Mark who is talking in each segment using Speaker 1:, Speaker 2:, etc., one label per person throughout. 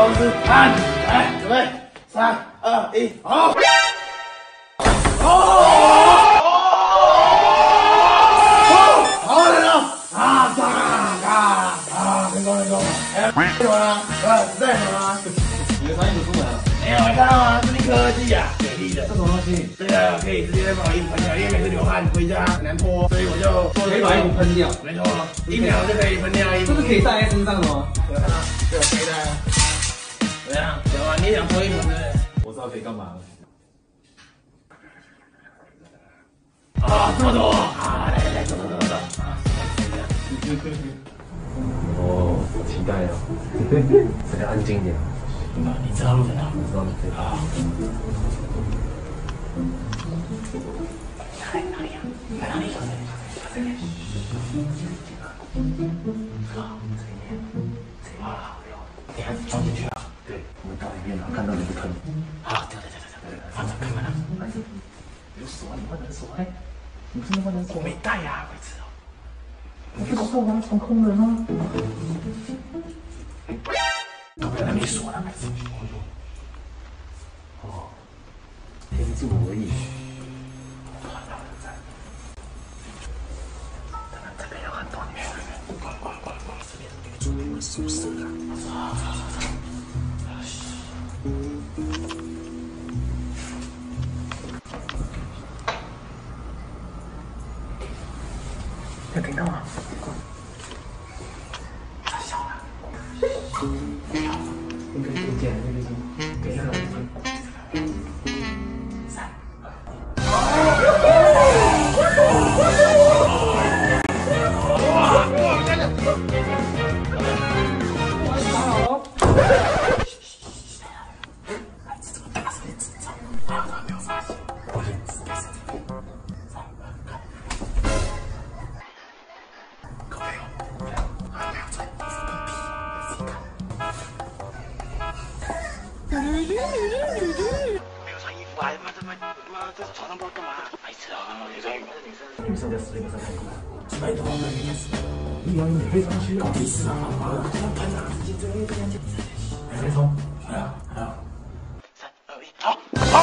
Speaker 1: 公司，看，来，准备，三二一，好。哦！好了了，啊，上啊啊，成功成功，哎，怎么了？呃，在什么？
Speaker 2: 你的穿衣服出门？
Speaker 1: 没有，看到吗？这是科技啊，给力的。
Speaker 2: 这什么东西？
Speaker 1: 这个可以直接把衣服喷掉，因为每次流汗回家很难脱，所以我就
Speaker 2: 可以把衣服喷掉。
Speaker 1: 没错，一秒就可以喷掉衣服。
Speaker 2: 这是可以戴在身上的吗？
Speaker 1: 啊，可以戴啊。怎样？有啊，你想脱衣服对不对？
Speaker 2: 我知道可以干嘛了。
Speaker 1: 啊，这么多啊！来来来，走走走走啊！
Speaker 2: 哦，期待哦。大家安静一点。
Speaker 1: 啊，你知道路在哪？
Speaker 2: 知道对
Speaker 1: 啊。哪里哪里啊？在哪里？这边。这边。你还装进去啊。
Speaker 2: 对，我们到里面了，看到你就喷。
Speaker 1: 好，对对对对对，放着开门了。
Speaker 2: 有锁，你换成锁哎。你真的换成锁？
Speaker 1: 我没带呀，鬼子。
Speaker 2: 你不是说我要闯空门吗？
Speaker 1: 都被他没锁呢，鬼子。宿舍啊！有听到吗？看。没有穿衣服，还他妈他妈妈在床上不知道干嘛？白痴啊！没穿衣服，女生女生在死里面在看过，几百多万人也是。你要免费上去，搞屁事啊！我他妈喷啊！没冲，还有还有，三二一，好，好，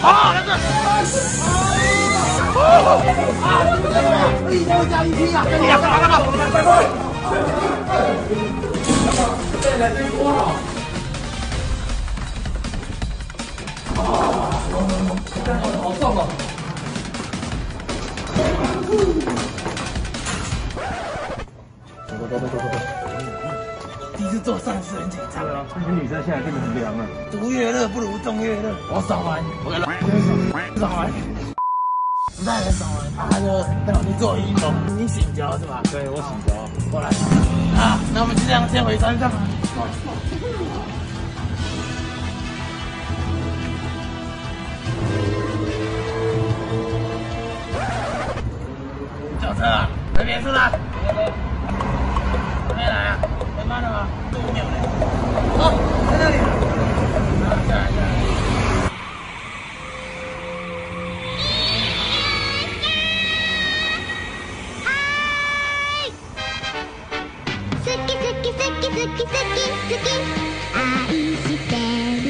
Speaker 1: 好，来这，啊，怎么样？一波加一批啊！你要干嘛？干嘛？快快！再来这一波
Speaker 2: 好重哦。走走走走走走。
Speaker 1: 第一次做善事很紧张啊！
Speaker 2: 这些女生现在变得很凉了。
Speaker 1: 独乐乐不如众乐乐，我爽完，我给他爽完，不太能爽完，啊，他就让你做阴谋，你醒着是吧？
Speaker 2: 对，我醒着。
Speaker 1: 过来，啊，那我们就这样先回山上。轿是吧？这边来啊，太慢了吗？这个没有人。哦，在那里。啊，下来下来。
Speaker 3: 好き好き好き好き好き好き愛してる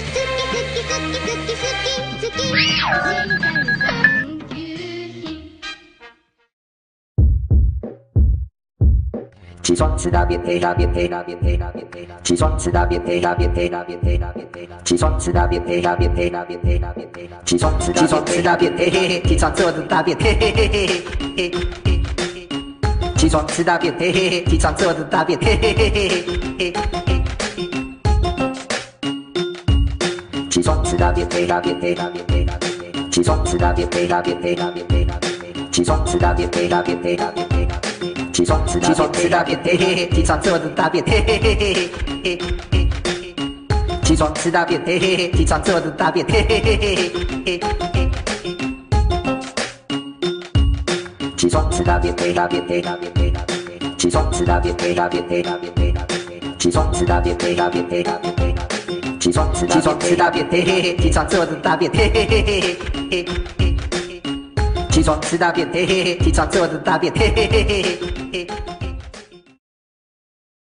Speaker 3: 好き好き好き好き好き好き好き
Speaker 4: 起床吃大便，配大便，配大便，配大便，配大便。起床吃大便，配大便，配大便，配大便，配大便。起床吃大便，配大便，配大便，配大便，配大便。起床吃起床吃大便，嘿嘿嘿。起床做的大便，嘿嘿嘿嘿嘿嘿。起床吃大便，嘿嘿嘿。起床做的大便，嘿嘿嘿嘿嘿。起床吃大便，配大便，配大便，配大便，配大便。起床吃大便，配大便，配大便，配大便，配大便。起床吃大便，配大便，配大便，配大便。起床吃起床吃大便，嘿嘿嘿。起床做大便，嘿嘿嘿嘿嘿嘿。起床吃大便，嘿嘿嘿。起床做大便，嘿嘿嘿嘿嘿嘿。起床吃大便，嘿大便，嘿大便，配大便，起床吃大便，嘿大便，嘿大便，配大便，起床吃大便，嘿大便，嘿大便，配大便。起床吃起床吃大便，嘿嘿嘿。起床做的大便，嘿嘿嘿嘿嘿嘿。起床吃大便，嘿嘿嘿。起床吃我的大便，嘿嘿嘿嘿嘿嘿。